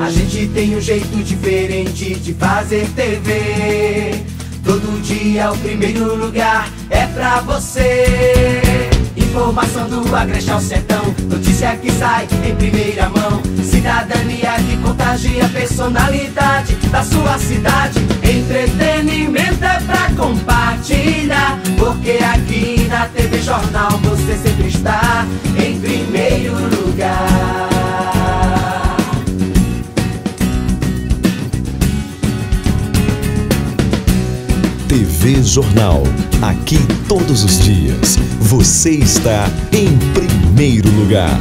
A gente tem um jeito diferente de fazer TV. Todo dia o primeiro lugar é pra você. Informação do Agreste ao Sertão, notícia que sai em primeira mão. Cidadania que contagia a personalidade da sua cidade. Entretenimento é pra compartilhar, porque aqui na TV Jornal você sempre está TV Jornal. Aqui todos os dias. Você está em primeiro lugar.